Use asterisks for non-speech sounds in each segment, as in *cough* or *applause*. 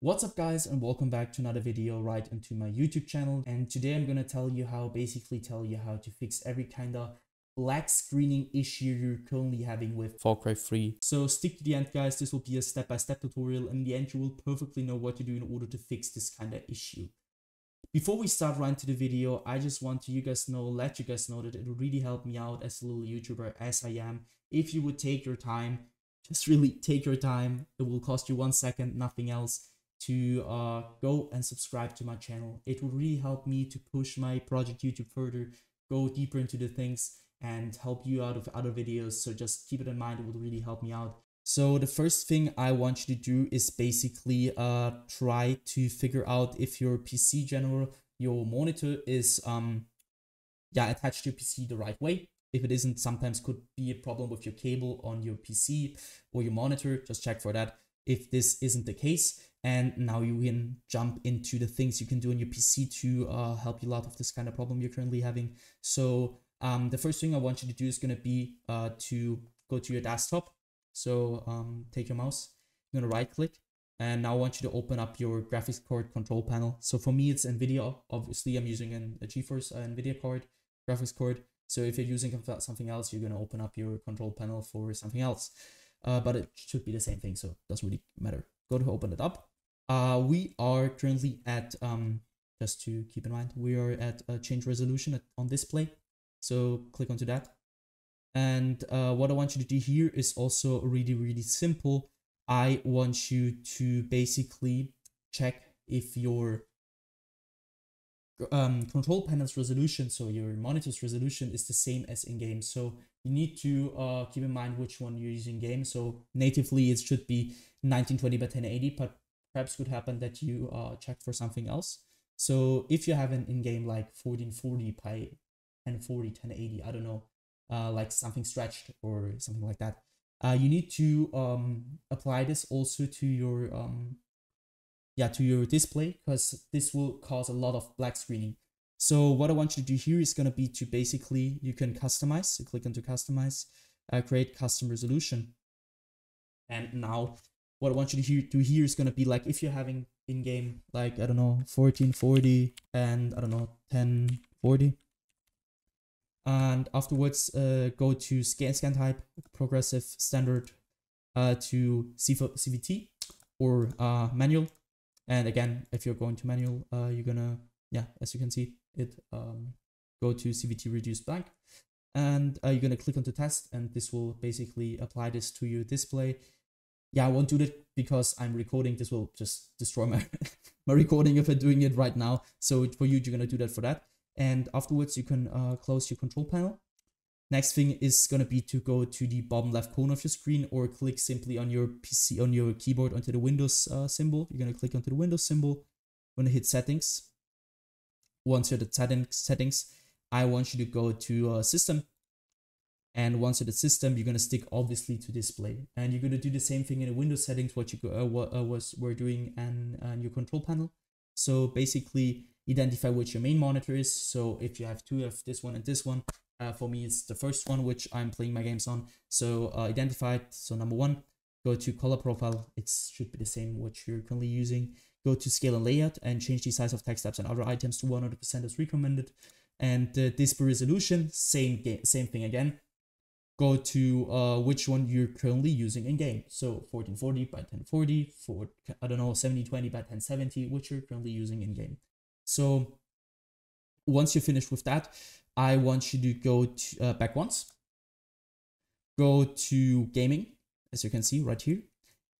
What's up guys and welcome back to another video right into my YouTube channel. And today I'm gonna tell you how basically tell you how to fix every kind of black screening issue you're currently having with Far Cry 3. So stick to the end guys, this will be a step-by-step -step tutorial. And in the end you will perfectly know what to do in order to fix this kind of issue. Before we start right into the video, I just want to you guys know, let you guys know that it would really help me out as a little YouTuber as I am. If you would take your time, just really take your time, it will cost you one second, nothing else to uh, go and subscribe to my channel. It will really help me to push my project YouTube further, go deeper into the things and help you out of other videos. So just keep it in mind, it will really help me out. So the first thing I want you to do is basically uh, try to figure out if your PC general, your monitor is um, yeah attached to your PC the right way. If it isn't, sometimes could be a problem with your cable on your PC or your monitor. Just check for that. If this isn't the case, and now you can jump into the things you can do on your PC to uh, help you out of this kind of problem you're currently having. So um, the first thing I want you to do is going to be uh, to go to your desktop. So um, take your mouse, you're going to right click, and now I want you to open up your graphics card control panel. So for me, it's NVIDIA. Obviously, I'm using an, a GeForce uh, NVIDIA card, graphics card. So if you're using something else, you're going to open up your control panel for something else. Uh, but it should be the same thing, so it doesn't really matter. Go to open it up uh, we are currently at, um, just to keep in mind, we are at a change resolution at, on display. So click onto that. And uh, what I want you to do here is also really, really simple. I want you to basically check if your um, control panel's resolution, so your monitor's resolution is the same as in-game. So you need to uh, keep in mind which one you're using game. So natively it should be 1920 by 1080, but perhaps could happen that you uh, check for something else. So if you have an in-game like 1440 by 1040, 1080, I don't know, uh, like something stretched or something like that, uh, you need to um, apply this also to your um, yeah to your display because this will cause a lot of black screening. So what I want you to do here is going to be to basically you can customize. So click into customize, uh, create custom resolution, and now what I want you to do here is going to be like if you're having in game like I don't know 1440 and I don't know 1040 and afterwards uh, go to scan scan type progressive standard uh, to CVT or uh, manual. And again if you're going to manual uh, you're gonna yeah as you can see it um, go to CVT reduce blank. And uh, you're gonna click on to test and this will basically apply this to your display yeah, I won't do that because I'm recording. This will just destroy my, *laughs* my recording if I'm doing it right now. So for you, you're going to do that for that. And afterwards, you can uh, close your control panel. Next thing is going to be to go to the bottom left corner of your screen or click simply on your PC, on your keyboard onto the Windows uh, symbol. You're going to click onto the Windows symbol. When to hit settings. Once you're at settings, settings, I want you to go to uh, system and once in the system, you're going to stick obviously to display. And you're going to do the same thing in the Windows settings, what you uh, what uh, was we're doing and, and your control panel. So basically identify which your main monitor is. So if you have two of this one and this one, uh, for me, it's the first one, which I'm playing my games on. So uh, identify it. So number one, go to color profile. It should be the same which you're currently using. Go to scale and layout and change the size of text tabs and other items to 100% as recommended. And the display resolution, same game, same thing again go to uh, which one you're currently using in game. So 1440 by 1040, for I don't know 7020 by 1070, which you're currently using in game. So once you're finished with that, I want you to go to, uh, back once. Go to gaming, as you can see right here.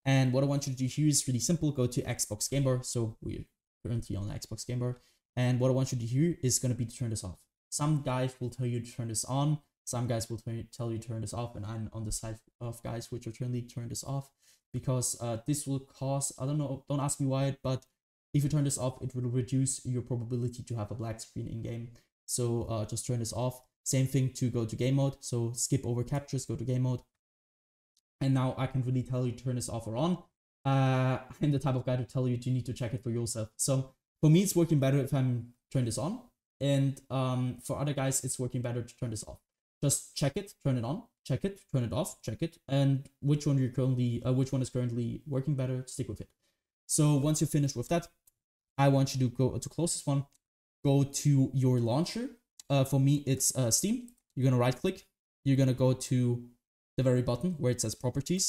And what I want you to do here is really simple. Go to Xbox Game Bar. So we're currently on Xbox Game Bar. And what I want you to do here is going to be to turn this off. Some guys will tell you to turn this on some guys will tell you turn this off, and I'm on the side of guys which will currently turn this off because uh, this will cause, I don't know, don't ask me why, but if you turn this off, it will reduce your probability to have a black screen in game. So uh, just turn this off. Same thing to go to game mode. So skip over captures, go to game mode. And now I can really tell you turn this off or on. Uh, *laughs* I'm the type of guy to tell you you need to check it for yourself. So for me, it's working better if I'm turn this on. And um, for other guys, it's working better to turn this off just check it, turn it on, check it, turn it off, check it, and which one you're currently, uh, which one is currently working better, stick with it. So once you're finished with that, I want you to go to close this one, go to your launcher. Uh, for me, it's uh, Steam. You're gonna right click. You're gonna go to the very button where it says properties.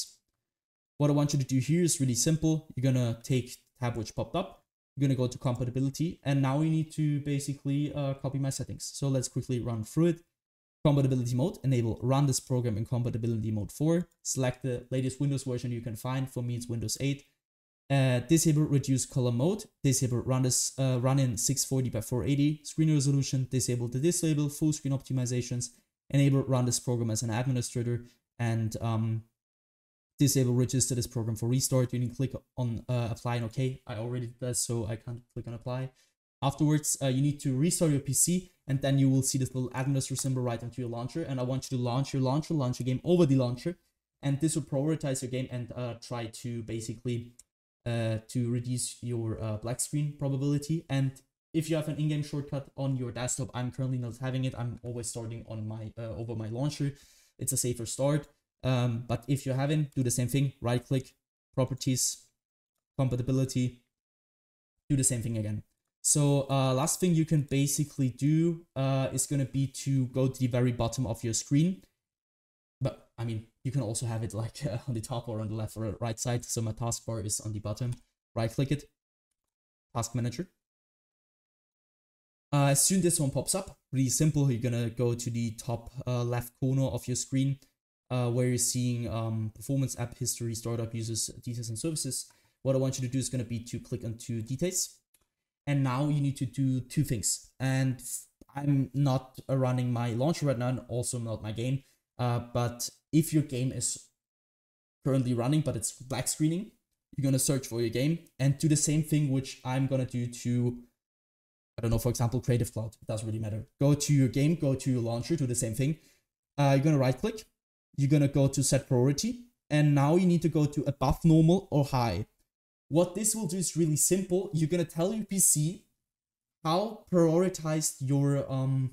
What I want you to do here is really simple. You're gonna take tab which popped up. You're gonna go to compatibility, and now we need to basically uh, copy my settings. So let's quickly run through it. Compatibility mode, enable run this program in compatibility mode 4. Select the latest Windows version you can find. For me, it's Windows 8. Uh, disable reduce color mode, disable run this uh, run in 640 by 480 screen resolution, disable the disable full screen optimizations, enable run this program as an administrator, and um, disable register this program for restart. You need to click on uh, apply and OK. I already did that, so I can't click on apply. Afterwards, uh, you need to restart your PC and then you will see this little administrator symbol right onto your launcher. And I want you to launch your launcher, launch your game over the launcher. And this will prioritize your game and uh, try to basically uh, to reduce your uh, black screen probability. And if you have an in-game shortcut on your desktop, I'm currently not having it. I'm always starting on my uh, over my launcher. It's a safer start. Um, but if you haven't, do the same thing. Right click, properties, compatibility, do the same thing again. So uh, last thing you can basically do uh, is going to be to go to the very bottom of your screen. But I mean, you can also have it like uh, *laughs* on the top or on the left or right side. So my taskbar is on the bottom. Right click it, task manager. Uh, as soon as this one pops up, really simple, you're gonna go to the top uh, left corner of your screen uh, where you're seeing um, performance app history, startup users, details and services. What I want you to do is gonna be to click onto details. And now you need to do two things. And I'm not running my launcher right now and also not my game. Uh, but if your game is currently running, but it's black screening, you're gonna search for your game and do the same thing which I'm gonna do to I don't know, for example, Creative Cloud. It doesn't really matter. Go to your game, go to your launcher, do the same thing. Uh, you're gonna right click, you're gonna go to set priority, and now you need to go to above normal or high. What this will do is really simple. You're gonna tell your PC how prioritized your um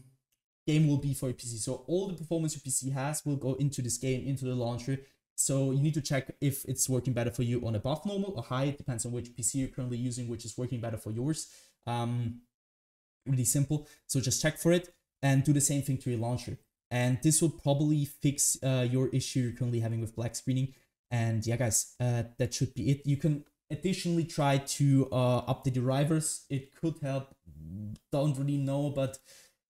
game will be for your PC. So all the performance your PC has will go into this game, into the launcher. So you need to check if it's working better for you on above normal or high. It depends on which PC you're currently using, which is working better for yours. Um, really simple. So just check for it and do the same thing to your launcher. And this will probably fix uh, your issue you're currently having with black screening. And yeah, guys, uh, that should be it. You can additionally try to uh, update the drivers. It could help. Don't really know, but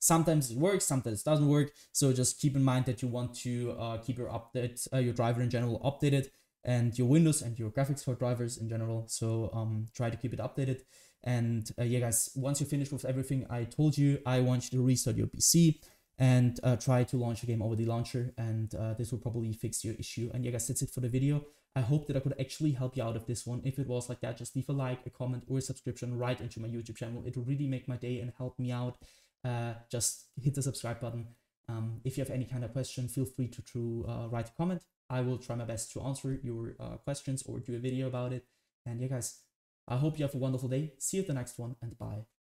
sometimes it works, sometimes it doesn't work. So just keep in mind that you want to uh, keep your update, uh, your driver in general updated and your Windows and your graphics card drivers in general. So um, try to keep it updated. And uh, yeah, guys, once you're finished with everything I told you, I want you to restart your PC and uh, try to launch a game over the launcher. And uh, this will probably fix your issue. And yeah, guys, that's it for the video. I hope that I could actually help you out of this one. If it was like that, just leave a like, a comment, or a subscription right into my YouTube channel. It will really make my day and help me out. Uh, just hit the subscribe button. Um, if you have any kind of question, feel free to, to uh, write a comment. I will try my best to answer your uh, questions or do a video about it. And yeah, guys, I hope you have a wonderful day. See you at the next one and bye.